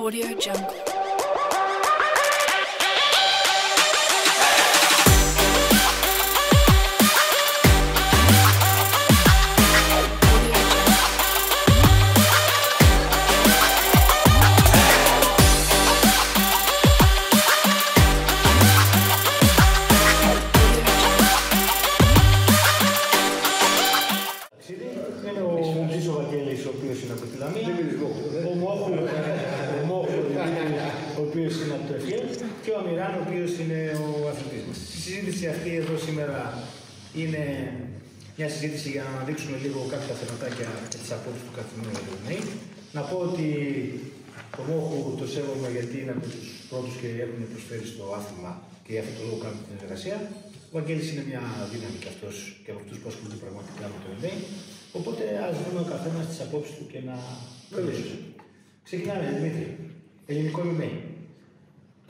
Audio Jungle. Συζήτηση αυτή εδώ σήμερα είναι μια συζήτηση για να αναδείξουμε λίγο κάποια θεματάκια και τις απόψεις του καθημερινού για το ΔΝΕ. Να πω ότι το Μόχου το σέβομαι γιατί είναι από τους πρώτους και έχουν προσφέρει στο άθλημα και για αυτό το λόγο κάνουμε την εργασία. Ο Βαγγέλης είναι μια δύναμη και αυτός και από αυτούς που ασχολούνται πραγματικά με το ΕΝΕ. Οπότε ας δούμε ο καθένας τις απόψεις του και να μιλήσουμε. Ξεκινάμε, Δημήτρη. Ελληνικό MMA.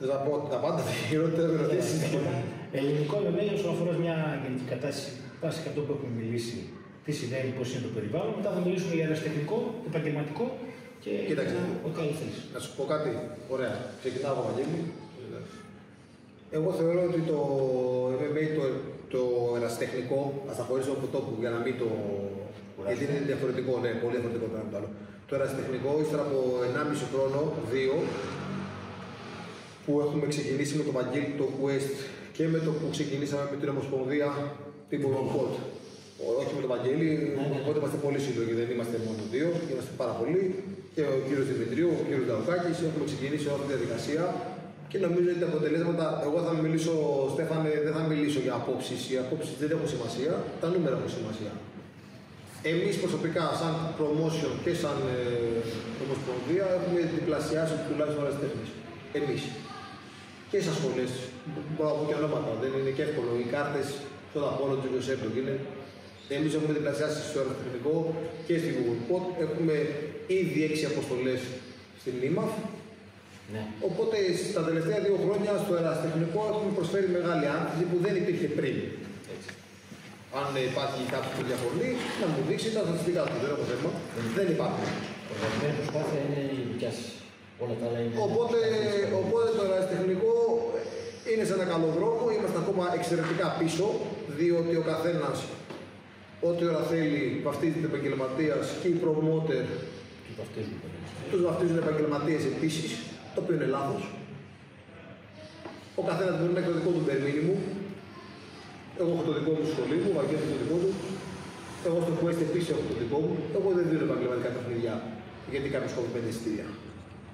Θες να πω τα πάντα, τα χειρότερα ερωτήσεις. Ελληνικό MMA όσον αφοράς μια γενική κατάσταση, βάσει και αυτό που έχουμε μιλήσει, τι συμβαίνει, πώς είναι το περιβάλλον. Μετά θα μιλήσουμε για αεραστεχνικό, επαγγελματικό και Κοίταξε. για ό,τι άλλο θέλεις. Να σου πω κάτι. Ωραία. Ξεκινάω από Βαγγέλη. Εγώ θεωρώ ότι το MMA, το, το ερασιτεχνικό, ας τα χωρίσω από τόπου για να μην το. Γιατί είναι διαφορετικό, ναι, πολύ διαφορετικό το ένα από το άλλο. Το ερασιτεχνικό, ύστερα από 1,5 χρόνο, 2, που έχουμε ξεκινήσει με το Βαγγέλη το Quest και με το που ξεκινήσαμε με την Ομοσπονδία τύπου Rockport. Όχι με τον Βαγγέλη, οπότε είμαστε πολύ σύντομοι, δεν είμαστε μόνο δύο, είμαστε πάρα πολλοί. Και ο κύριος Δημητρίου, ο κύριος Νταουκάκη, έχουμε ξεκινήσει όλη αυτή τη διαδικασία και νομίζω ότι τα αποτελέσματα. Εγώ θα μιλήσω, Στέφανε, δεν θα μιλήσω για απόψεις. Οι απόψεις δεν έχουν σημασία, τα νούμερα έχουν σημασία. Εμείς προσωπικά, σαν promotion και σαν ε, ομοσπονδία, έχουμε διπλασιάσει τουλάχιστον ώρε τέχνη. Εμείς. Και στις σχολέ. Μπορώ να πω και ονόματα, δεν είναι και εύκολο. Οι κάρτες στον Απόλο του Ιωσέπτο είναι. Εμείς έχουμε διπλασιάσει στο αεροτεχνικό και στην Google Pod. Έχουμε ήδη έξι αποστολές στην ΝΙΜΑΦ. Ναι. Οπότε στα τελευταία δύο χρόνια στο αεραστεχνικό έχουμε προσφέρει μεγάλη άνθηση που δεν υπήρχε πριν. Έτσι. Αν υπάρχει κάποιο που διαφωνεί, να μου δείξει τα στατιστικά του. Δεν έχω θέμα. Δεν υπάρχουν. Οργανωμένη προσπάθεια είναι η δικιά σας. Όλα τα άλλα είναι. Οπότε, οπότε το αεραστεχνικό είναι σε ένα καλό δρόμο. Είμαστε ακόμα εξαιρετικά πίσω, διότι ο καθένας ό,τι ώρα θέλει βαφτίζεται επαγγελματίας και οι promoter Τους βαφτίζουν. τους βαφτίζουν επαγγελματίες επίσης, το οποίο είναι λάθος. Ο καθένας μπορεί να έχει το δικό του bare minimum. Εγώ έχω το δικό μου σχολείο μου, ο Βαγγέλης έχει το δικό του. Εγώ στο Quest επίσης έχω το δικό μου. Εγώ δεν δίνω επαγγελματικά παιχνίδια γιατί κάποιο κόβει πέντε εισιτήρια.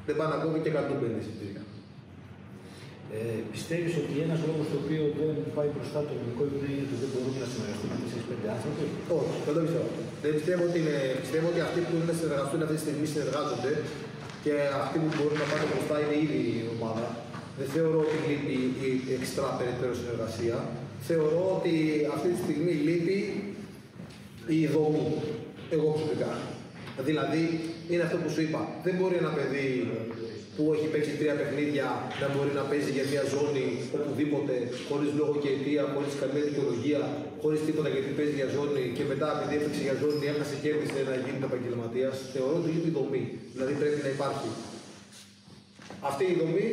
Δεν πάνε να κόβει και 150 εισιτήρια. Ε, Πιστεύεις ότι ένας λόγος το οποίο δεν πάει μπροστά το ελληνικό επίπεδο είναι ότι δεν μπορούμε να συνεργαστούμε με 4-5 άνθρωποι; Όχι, δεν το πιστεύω. Δεν πιστεύω ότι, είναι, πιστεύω ότι αυτοί που είναι να συνεργαστούν αυτή τη στιγμή συνεργάζονται και αυτοί που μπορούν να πάνε μπροστά είναι ήδη η ομάδα. Δεν θεωρώ ότι λείπει η εξτρά περαιτέρω συνεργασία. Θεωρώ ότι αυτή τη στιγμή λείπει η δομή. Εγώ προσωπικά. Δηλαδή, είναι αυτό που σου είπα. Δεν μπορεί ένα παιδί που έχει παίξει τρία παιχνίδια να μπορεί να παίζει για μια ζώνη οπουδήποτε, χωρίς λόγο και αιτία, χωρίς καμία δικαιολογία, χωρίς τίποτα γιατί παίζει για ζώνη και μετά επειδή έπαιξε για ζώνη, έχασε και κέρδισε να γίνει επαγγελματίας. Θεωρώ ότι λείπει η δομή. Δηλαδή πρέπει να υπάρχει. Αυτή η δομή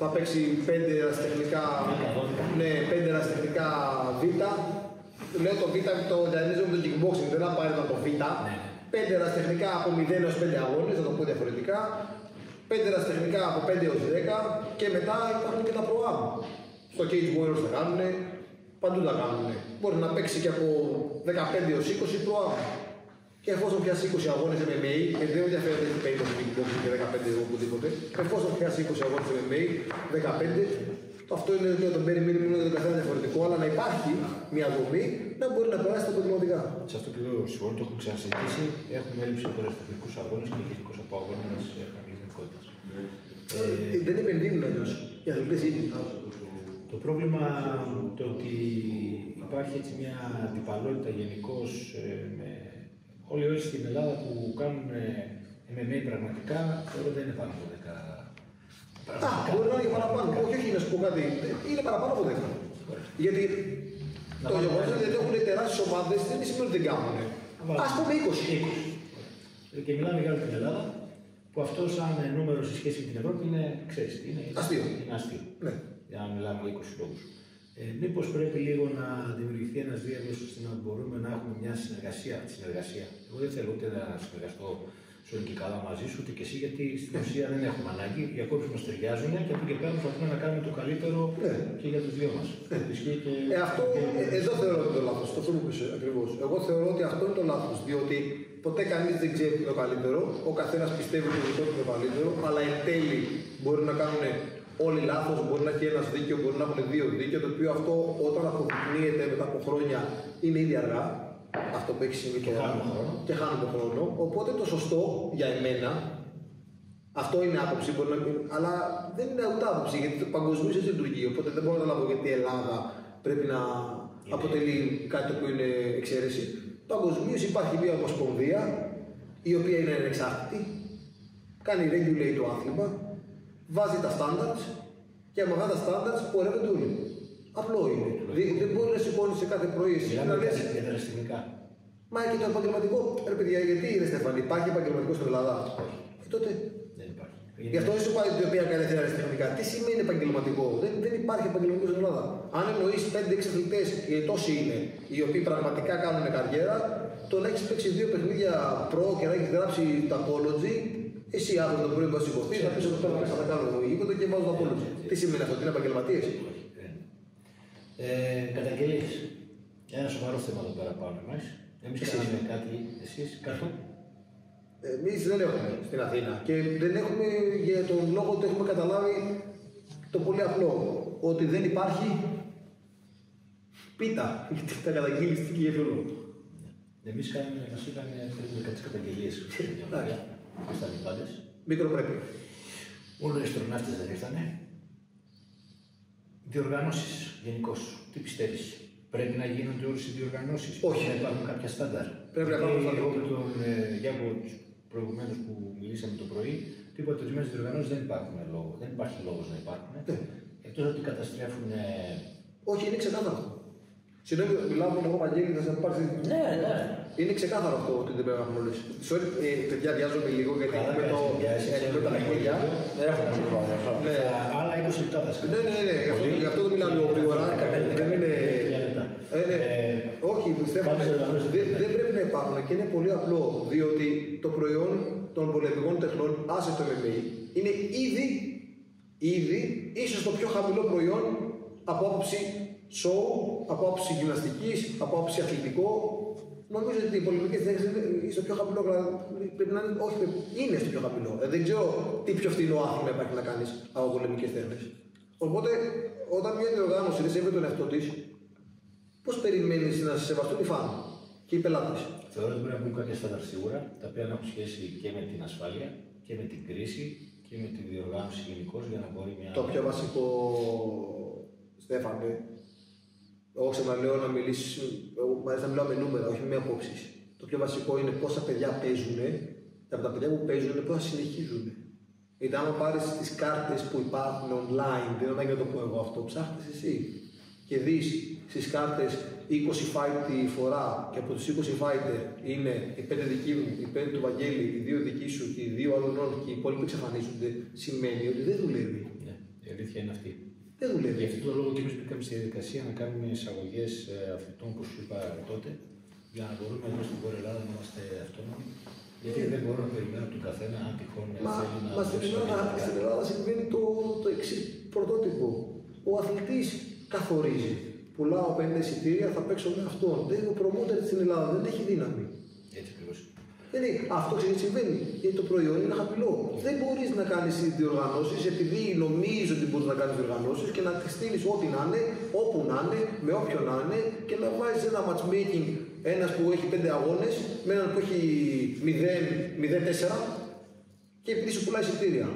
θα παίξει πέντε ερασιτεχνικά, ναι, πέντε ερασιτεχνικά β. Λέω το β το διανύζω με το kickboxing, δεν θα πάρει το β. Πέντε ερασιτεχνικά από 0 έως 5 αγώνες, θα το πω διαφορετικά. Πέντε ερασιτεχνικά από 5 έως 10 και μετά υπάρχουν και τα προάμ. Στο Cage Warriors τα κάνουν, παντού τα κάνουν. Μπορεί να παίξει και από 15 έως 20 προάμ. Και εφόσον πιάσει 20 αγώνες MMA, γιατί δεν με ενδιαφέρει αν έχει 50 στο kickboxing και 15 οπουδήποτε, εφόσον πιάσει 20 αγώνες MMA, 15, το αυτό είναι λέω, το bare minimum είναι το καθένα διαφορετικό, αλλά να υπάρχει μια δομή να μπορεί να περάσει τα επαγγελματικά. Σε αυτό και εγώ συμφωνώ, το έχουμε ξανασυζητήσει. Έχουμε έλλειψη από αεραστεχνικού αγώνες και γενικώ από αγώνες γενικότητα. Ε, δεν επενδύουν αλλιώς οι αθλητές ήδη. Το πρόβλημα το ότι υπάρχει έτσι μια αντιπαλότητα γενικώς με όλοι όσοι στην Ελλάδα που κάνουν ε, MMA πραγματικά, τώρα δεν είναι πάνω από 10. Α, μπορεί να είναι και παραπάνω. Όχι, όχι, να σου πω κάτι. Είναι παραπάνω από 10. Γιατί Να το πάμε γεγονός πέρα. ότι δεν έχουν τεράστιες ομάδες δεν σημαίνει ότι δεν κάνουν. Α πούμε 20. 20. Και μιλάμε για όλη την Ελλάδα. που αυτό σαν νούμερο σε σχέση με την Ευρώπη είναι, ξέρεις, τι είναι, Αστείο. είναι αστείο. Ναι. Για να μιλάμε για 20 λόγους. Ε, Μήπως πρέπει λίγο να δημιουργηθεί ένας διάβιο ώστε να μπορούμε να έχουμε μια συνεργασία. Τη συνεργασία. Εγώ δεν θέλω ούτε να συνεργαστώ σώνει και καλά μαζί σου, ούτε και εσύ, γιατί στην ουσία δεν έχουμε ανάγκη. Οι απόψεις μας ταιριάζουν και από εκεί και πέρα προσπαθούμε να κάνουμε το καλύτερο Ναι. και για τους δύο μας. Ισχύει και. Ε, αυτό, ε, εδώ θεωρώ ότι είναι το λάθος. Το αυτό που είπε ακριβώς. Εγώ θεωρώ ότι αυτό είναι το λάθος. Διότι ποτέ κανείς δεν ξέρει τι είναι το καλύτερο. Ο καθένας πιστεύει ότι το δικό του είναι το καλύτερο. Αλλά εν τέλει μπορεί να κάνουν όλοι λάθος. Μπορεί να έχει ένας δίκιο, μπορεί να έχουν δύο δίκαια. Το οποίο αυτό όταν αποδεικνύεται μετά από χρόνια είναι ήδη αργά. Αυτό που έχει συμβεί Και τώρα. χάνουμε χρόνο. Και χάνουμε χρόνο. Οπότε το σωστό για εμένα αυτό είναι άποψη, μπορεί να μην, αλλά δεν είναι ούτε άποψη γιατί το παγκοσμίως έτσι λειτουργεί. Οπότε δεν μπορώ να καταλάβω γιατί η Ελλάδα πρέπει να αποτελεί κάτι το οποίο είναι εξαίρεση. Παγκοσμίως υπάρχει μια ομοσπονδία η οποία είναι ανεξάρτητη, κάνει regulate το άθλημα, βάζει τα standards και με αυτά τα standards πορεύονται όλοι. Απλό είναι. Δεν- Δεν μπορεί να σηκώνει σε κάθε πρωί εσύ Μιλάμε να για λες τα- για τα αισθητικά. Μα και το επαγγελματικό, ρε παιδιά, γιατί είναι Στέφανη, υπάρχει επαγγελματικό στην Ελλάδα; Ε, τότε. Δεν υπάρχει. Γι' αυτό σου πάει την οποία κάνει εθνικά τεχνικά. Τι σημαίνει επαγγελματικό, δεν, δεν υπάρχει επαγγελματικό στην Ελλάδα. Αν εννοείς 5-6 αθλητές, γιατί τόσοι είναι, οι οποίοι πραγματικά κάνουν καριέρα, το να έχεις παίξει δύο παιχνίδια προ και να έχεις γράψει το apology, εσύ αύριο το πρωί που θα σηκωθεί, θα πεις ότι πέρα μέσα θα κάνω εγώ γήπεδο και βάζω το apology. Τι σημαίνει αυτό, ότι είναι επαγγελματίες; Όχι, δεν είναι. Ε, Καταγγελίες. Ένα σοβαρό θέμα εδώ πέρα πάνω εμάς. Εμείς Εσείς. κάναμε κάτι, εσείς κάτω. Εμείς δεν έχουμε στην Αθήνα και δεν έχουμε για τον λόγο ότι έχουμε καταλάβει το πολύ απλό. Ότι δεν υπάρχει πίτα. Γιατί τα καταγγείλει τι και για ποιο λόγο. Εμείς κάναμε, μας είχαμε θέλουμε κάτι καταγγελίες. Εντάξει. Μας ήταν οι πάντες. Μικροπρέπεια. Όλοι οι αστροναύτες δεν ήρθανε. Διοργανώσεις γενικώς. Τι πιστεύεις; Πρέπει να γίνονται όλες οι διοργανώσεις; Όχι. Να υπάρχουν κάποια στάνταρ; Πρέπει να Γιατί υπάρχουν στάνταρ. Εγώ με τον ε, Γιάννη προηγουμένω που μιλήσαμε το πρωί, του είπα ότι ορισμένε διοργανώσεις δεν υπάρχουν λόγο. Δεν υπάρχει λόγος να υπάρχουν. Ναι. Εκτός ότι καταστρέφουν. ε, Όχι, είναι ξεκάθαρο αυτό. Συγγνώμη, μιλάω με τον Βαγγέλη, θα σα πάρει. Ναι, ναι. Είναι ξεκάθαρο αυτό ότι δεν πρέπει να έχουμε όλε. Sorry, ε, παιδιά, βιάζομαι λίγο γιατί Καλά με, το, κάνεις, βιάζεσαι, ε, ξέρω, με τα ναι. παιχνίδια. Δεν έχουμε να συμφωνώ αυτό. Ναι. Τα άλλα 20 λεπτά θα Ναι, ναι, ναι, γι' αυτό, γι' αυτό δεν μιλάω λίγο γρήγορα. Δεν είναι. Ε, ναι. Ε, Όχι, πιστεύω Πάντως, ναι. οργανώσεις δεν, δεν δεν πρέπει να υπάρχουν και είναι πολύ απλό. Διότι το προϊόν των πολεμικών τεχνών, άσε το MMA, είναι ήδη, ήδη ίσως το πιο χαμηλό προϊόν από άποψη show, από άποψη γυμναστικής, από άποψη αθλητικό. Νομίζω ότι οι πολεμικέ τέχνε είναι στο πιο χαμηλό γρα- Πρέπει να είναι, όχι, πρέπει- είναι στο πιο χαμηλό. Ε, δεν ξέρω τι πιο φθηνό άθλημα υπάρχει να κάνεις από πολεμικέ τέχνες. Οπότε, όταν μια διοργάνωση δεν σέβεται τον εαυτό της, Πώς περιμένεις να σε σεβαστούν οι φαν και οι πελάτες; Θεωρώ ότι πρέπει να μπουν κάποια στάνταρ σίγουρα, τα οποία να έχουν σχέση και με την ασφάλεια και με την κρίση και με τη διοργάνωση γενικώς για να μπορεί μια. Το πιο βασικό, Στέφανε, εγώ ξαναλέω να μιλήσει, εγώ μάλιστα μιλάω με νούμερα, όχι με απόψεις. Το πιο βασικό είναι πόσα παιδιά παίζουν και από τα παιδιά που παίζουν πόσα συνεχίζουν. Γιατί άμα πάρεις τις κάρτες που υπάρχουν online, δεν είναι ανάγκη να το πω εγώ αυτό, ψάχνεις εσύ. Και δεις στις κάρτες 20 fight τη φορά και από τους 20 fighter είναι οι 5 δικοί μου, οι 5 του Βαγγέλη, οι 2 δικοί σου και οι 2 άλλων και οι υπόλοιποι εξαφανίζονται, σημαίνει ότι δεν δουλεύει. Ναι, η αλήθεια είναι αυτή. Δεν δουλεύει. Γι' αυτό το λόγο και εμείς μπήκαμε στη διαδικασία να κάνουμε εισαγωγές αθλητών, όπως σου είπα τότε, για να μπορούμε εδώ στην Βόρεια Ελλάδα να είμαστε αυτόνομοι. Γιατί δεν μπορώ να περιμένω από τον καθένα αν τυχόν Μα, θέλει να μα στην, δώσει Ελλάδα, κάποια στην Ελλάδα συμβαίνει το, το εξής πρωτότυπο. Ο αθλητής καθορίζει. Πουλάω 50 εισιτήρια, θα παίξω με αυτόν. Δεν ο προμότερ στην Ελλάδα δεν έχει δύναμη. Έτσι ακριβώς. Δεν είναι. Αυτό ξέρει τι συμβαίνει. Γιατί το προϊόν είναι χαμηλό. Δεν μπορείς να κάνεις διοργανώσεις επειδή νομίζει ότι μπορείς να κάνεις διοργανώσεις και να τη στείλεις ό,τι να είναι, όπου να είναι, με όποιον να είναι και να βάζεις ένα matchmaking ένας που έχει 5 αγώνες με έναν που έχει 0-4 και επειδή σου πουλάει εισιτήρια.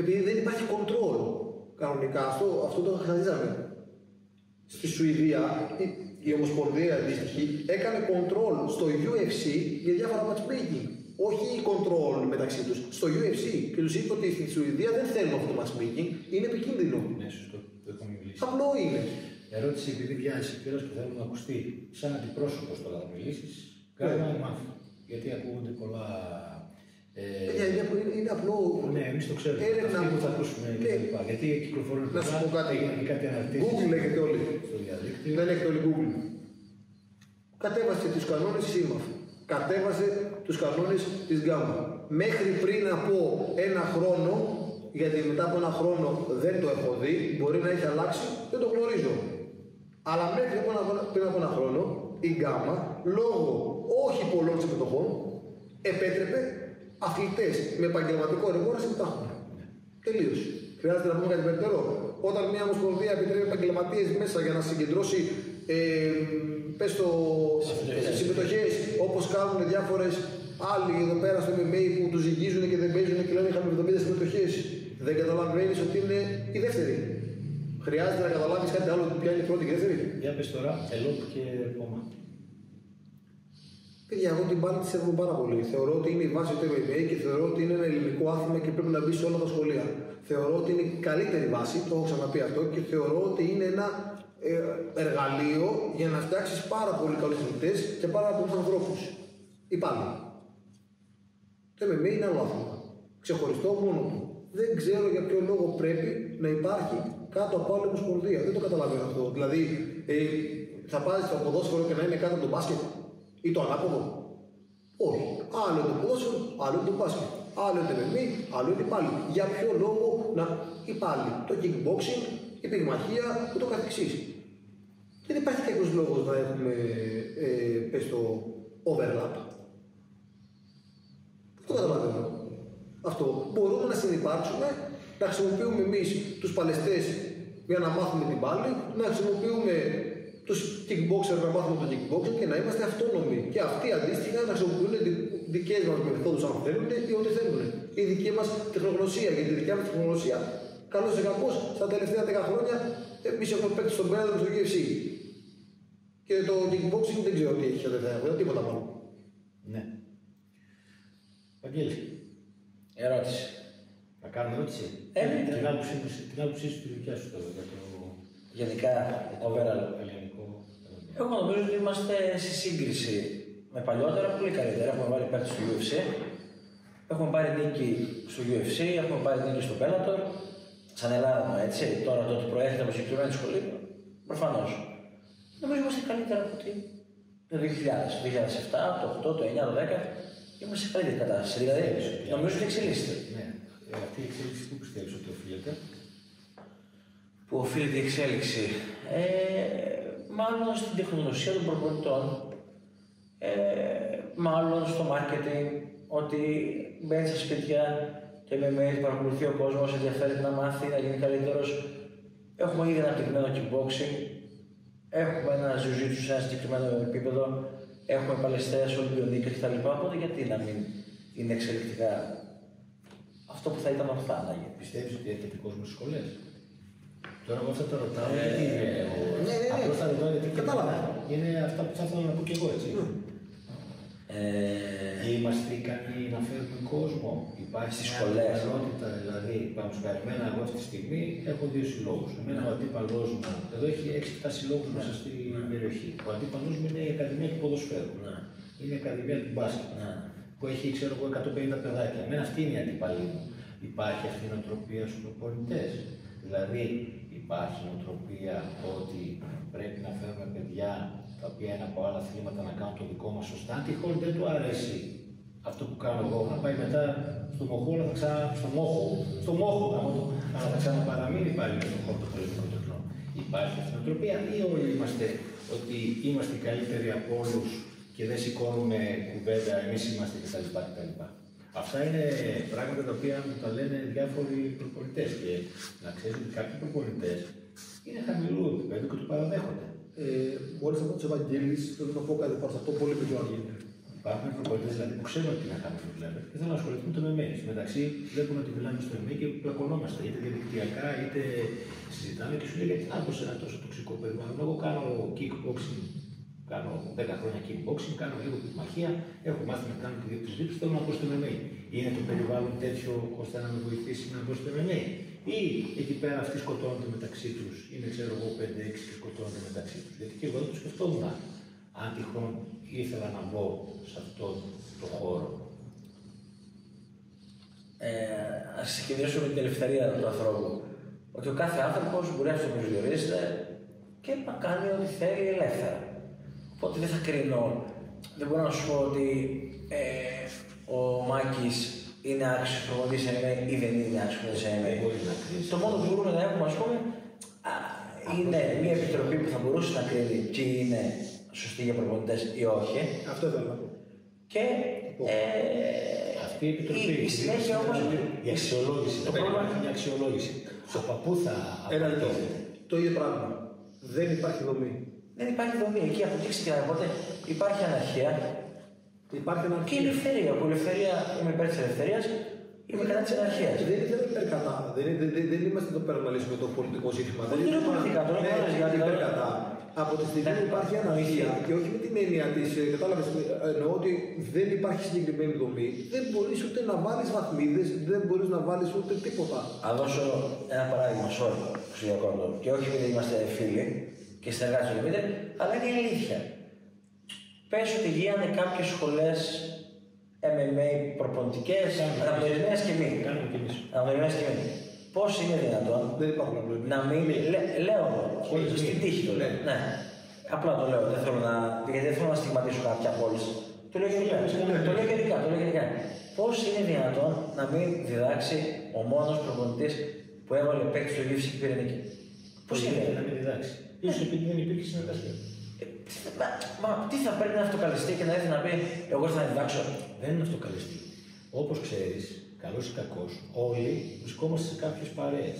Επειδή δεν υπάρχει control κανονικά. Αυτό, αυτό το χαρίζαμε. Στη Σουηδία η, η Ομοσπονδία αντίστοιχη έκανε control στο UFC για διάφορα matchmaking. Όχι control μεταξύ τους, στο UFC. Και του είπε ότι στη Σουηδία δεν θέλουμε αυτό το matchmaking, είναι επικίνδυνο. Ναι, σωστό. Το έχουμε μιλήσει. Απλό είναι. Ερώτηση επειδή βιάζει κιόλα και θέλω να ακουστεί. Σαν αντιπρόσωπος τώρα θα μιλήσεις, κάνω να μάθω. Γιατί ακούγονται πολλά Ε, Παιδιά, είναι, είναι, είναι απλό. Ναι, εμείς το ξέρουμε. Έρευνα. Αυτοί που θα ακούσουμε Ναι. κλπ. Γιατί κυκλοφορούν Να σου πω κάτι. έγιναν και κάτι αναρτήσεις Google λέγεται όλοι. στο διαδίκτυο. Δεν έχετε όλοι Google. Κατέβασε τους κανόνες της ΣΥΜΑΦ. Κατέβασε τους κανόνες της ΓΑΜΑ. Μέχρι πριν από ένα χρόνο, γιατί μετά από ένα χρόνο δεν το έχω δει, μπορεί να έχει αλλάξει, δεν το γνωρίζω. Αλλά μέχρι από ένα, πριν από ένα χρόνο, η ΓΑΜΑ, λόγω όχι πολλών συμμετοχών, επέτρεπε αθλητές με επαγγελματικό ρεκόρ να συμμετάχουν. Τελείως. Χρειάζεται να πούμε κάτι περαιτέρω. Όταν μια ομοσπονδία επιτρέπει επαγγελματίες μέσα για να συγκεντρώσει ε, πες το, συμμετοχές όπως κάνουν διάφορες άλλοι εδώ πέρα στο MMA που τους ζυγίζουν και δεν παίζουν και λένε είχαμε 70 συμμετοχές. Δεν καταλαβαίνεις ότι είναι η δεύτερη. Χρειάζεται να καταλάβεις κάτι άλλο ποια είναι η πρώτη και η δεύτερη. Για πες τώρα, ελόπ και κόμμα. Παιδιά, εγώ την πάλι τη σέβομαι πάρα πολύ. Θεωρώ ότι είναι η βάση του MMA και θεωρώ ότι είναι ένα ελληνικό άθλημα και πρέπει να μπει σε όλα τα σχολεία. Θεωρώ ότι είναι η καλύτερη βάση, το έχω ξαναπεί αυτό, και θεωρώ ότι είναι ένα ε, εργαλείο για να φτιάξεις πάρα πολύ καλούς αθλητές και πάρα πολλούς ανθρώπους. Υπάλληλοι. Το MMA είναι άλλο άθλημα. Ξεχωριστό μόνο του. Δεν ξέρω για ποιο λόγο πρέπει να υπάρχει κάτω από άλλη ομοσπονδία. Δεν το καταλαβαίνω αυτό. Δηλαδή, ε, θα πάει στο ποδόσφαιρο και να είναι κάτω από το μπάσκετ ή το ανάποδο. Όχι. Άλλο είναι το ποδόσφαιρο, άλλο είναι το μπάσκετ. Άλλο είναι το MMA, άλλο είναι πάλι. Για ποιο λόγο να υπάλληλοι. Το kickboxing, η πυγμαχία και το καθεξής. Δεν υπάρχει κάποιος λόγος να έχουμε ε, πες το overlap. Δεν το καταλαβαίνω. Αυτό. Μπορούμε να συνεπάρξουμε, να χρησιμοποιούμε εμείς τους παλαιστές για να μάθουμε την πάλη, να χρησιμοποιούμε του kickboxer να μάθουμε το kickboxing και να είμαστε αυτόνομοι. Και αυτοί αντίστοιχα να χρησιμοποιούν δικές μας μεθόδους αν θέλουν ή ό,τι θέλουν. Η δική μας τεχνογνωσία. Γιατί η δικιά μας τεχνογνωσία, καλό ή κακό, στα τελευταία 10 χρόνια εμείς έχουμε παίξει στον πέρα στο UFC. Και το kickboxing δεν ξέρω τι έχει τα τελευταία χρόνια, τίποτα πάνω. Ναι. Βαγγέλη, Ερώτηση. θα κάνω ερώτηση. Ε, ναι. την άποψή μου- την άποψή σου τη δικιά σου τώρα για το Γενικά, overall. Ελληνικό. Εγώ νομίζω ότι είμαστε σε σύγκριση με παλιότερα πολύ καλύτερα. Έχουμε βάλει πέρυσι στο UFC. Έχουμε πάρει νίκη στο UFC, έχουμε πάρει νίκη στο Bellator. Σαν Ελλάδα, έτσι. Τώρα το ότι προέρχεται από συγκεκριμένη σχολή, προφανώς. Νομίζω είμαστε καλύτερα από ότι το 2000, το 2007, το 8, το 9, το 10. Είμαστε σε καλύτερη κατάσταση. Δηλαδή, νομίζω ότι εξελίσσεται. Ναι. Ε, Αυτή η εξέλιξη που πιστεύεις ότι οφείλεται; που οφείλεται η εξέλιξη. Ε, μάλλον στην τεχνογνωσία των προπονητών, ε, μάλλον στο marketing, ότι μπαίνει στα σπίτια και με mail παρακολουθεί ο κόσμος, ενδιαφέρεται να μάθει, να γίνει καλύτερος. Έχουμε ήδη αναπτυγμένο kickboxing, έχουμε ένα jiu-jitsu σε ένα συγκεκριμένο επίπεδο, έχουμε παλαιστέ, ολυμπιονίκες κτλ. Οπότε γιατί να μην είναι εξελικτικά αυτό που θα ήταν ορθά να γίνει. Πιστεύεις ότι έρχεται κόσμο στι σχολές; Τώρα εγώ αυτά τα ρωτάω Ε, γιατί είναι. ναι, ναι, ναι. Απλώς τα ρωτάω γιατί και Κατάλαβα. είναι αυτά που θα ήθελα να πω και εγώ έτσι. Ε, Είμαστε ικανοί να φέρουμε κόσμο. Υπάρχει Στις μια σχολές. ικανότητα, δηλαδή, πάμε σκαρμένα εγώ αυτή τη στιγμή έχω δύο συλλόγους. Εμένα ο αντίπαλός μου, εδώ έχει 6-7 συλλόγους μέσα στην περιοχή. Ο αντίπαλός μου είναι η Ακαδημία του Ποδοσφαίρου. Ναι. Είναι η Ακαδημία του Μπάσκετ. Ναι. Που έχει, ξέρω εγώ, 150 παιδάκια. Εμένα αυτή είναι η αντίπαλή μου. Υπάρχει αυτή η νοοτροπία στους προπονητές. Δηλαδή, υπάρχει νοοτροπία ότι πρέπει να φέρουμε παιδιά τα οποία είναι από άλλα αθλήματα να κάνουν το δικό μας σωστά. Αν τυχόν δεν του αρέσει αυτό που κάνω εγώ, να πάει μετά στο μοχό, αλλά θα ξανά, στο μόχο, στο μόχο, άμα το- αλλά θα ξαναπαραμείνει πάλι στον χώρο του πολιτικού τεχνών. Υπάρχει αυτή η νοοτροπία ή όλοι είμαστε ότι είμαστε οι καλύτεροι από όλους και δεν σηκώνουμε κουβέντα, εμείς είμαστε κτλ. Κτλ. Αυτά είναι πράγματα τα οποία μου τα λένε διάφοροι προπονητές. Και να ξέρεις ότι κάποιοι προπονητές είναι χαμηλού επίπεδου και το παραδέχονται. Ε, Μόλις από τους Ευαγγέλη, θέλω να πω κάτι πάνω σε αυτό πολύ με τον Άγγελο. Υπάρχουν προπονητές δηλαδή, που ξέρουν ότι είναι χαμηλού level και θέλουν να ασχοληθούν με το MMA. Στο μεταξύ βλέπουν ότι μιλάμε στο MMA και πλακωνόμαστε είτε διαδικτυακά είτε συζητάμε και σου λέει γιατί να πω σε ένα τόσο τοξικό περιβάλλον; Εγώ κάνω kickboxing, κάνω 10 χρόνια kickboxing, κάνω λίγο πυγμαχία, έχω μάθει να κάνω και δύο τι λήψει, θέλω να πω στο MMA. Είναι το περιβάλλον τέτοιο ώστε να με βοηθήσει να μπω στο MMA. Ή εκεί πέρα αυτοί σκοτώνονται μεταξύ τους, είναι ξέρω εγώ 5-6 και σκοτώνονται μεταξύ τους. Γιατί και εγώ δεν το σκεφτόμουν. Αν τυχόν ήθελα να μπω σε αυτό το χώρο. ε, ας ξεκινήσουμε με την ελευθερία του ανθρώπου. Ότι ο κάθε άνθρωπος μπορεί να το προσδιορίζεται και να κάνει ό,τι θέλει ελεύθερα. Οπότε δεν θα κρίνω. Δεν μπορώ να σου πω ότι ε, ο Μάκης είναι άξιος προπονητής MMA ή δεν είναι άξιος προπονητής MMA. Μπορεί να κρίνεις. Το μόνο που μπορούμε να έχουμε, ας πούμε, α, είναι μια επιτροπή που θα μπορούσε να κρίνει τι είναι σωστή για προπονητές ή όχι. Αυτό ήθελα να πω. Και ε, Αυτή η επιτροπή. η, η συνέχεια όμω. Η αξιολόγηση. Το πρόβλημα είναι η αξιολόγηση. Από πού θα. Ένα από λεπτό. πού. Το ίδιο πράγμα. Δεν υπάρχει δομή. Δεν υπάρχει δομή εκεί από εκεί ξεκινάει. Οπότε υπάρχει αναρχία Υπάρχει ένα και η ελευθερία. Που η ελευθερία είμαι υπέρ της ελευθερίας, είμαι κατά της αναρχίας. Δεν ήθελα υπέρ κατά. Δεν, δεν, δεν, δεν είμαστε εδώ πέρα να λύσουμε το πολιτικό ζήτημα. Όχι, δεν είναι πολιτικά, το λέω ναι, κανένας, γιατί υπέρ τώρα- κατά. Από τη στιγμή Ναι. που υπάρχει αναρχία και όχι με την έννοια της. Κατάλαβες, εννοώ ότι δεν υπάρχει συγκεκριμένη δομή. Δεν μπορείς ούτε να βάλεις βαθμίδες, δεν μπορείς να βάλεις ούτε τίποτα. Θα δώσω ένα παράδειγμα, sorry, που σου διακόπτω. Και όχι επειδή είμαστε φίλοι και συνεργάτε του Δημήτρη, αλλά είναι η αλήθεια. Πες ότι γίνανε κάποιες σχολές MMA προπονητικές, Κάνουμε. αναπτυγμένε και μη. Κάνουμε κι εμείς. Αναπτυγμένε και μη. Πώς είναι δυνατόν Δεν υπάρχουν απλώς. να μην. Λέ, λέω εγώ, Όχι, στην μη. τύχη το λέω. Ναι. Απλά το λέω, δεν θέλω να. Γιατί δεν θέλω να στιγματίσω κάποια πόλη. Το λέω γενικά. Το λέω γενικά. Το λέω γενικά. Πώς είναι δυνατόν να μην διδάξει ο μόνος προπονητής που έβαλε παίκτης στο UFC και πήρε νίκη; Πώς είναι. να μην διδάξει; Σω επειδή δεν υπήρχε συνεργασία; Ε, τι- Μα, μα τι θα πρέπει να αυτοκαλιστεί και να έρθει να πει Εγώ θα διδάξω. Δεν είναι αυτοκαλιστή. Όπως ξέρεις, καλός ή κακός, όλοι βρισκόμαστε σε κάποιες παρέες.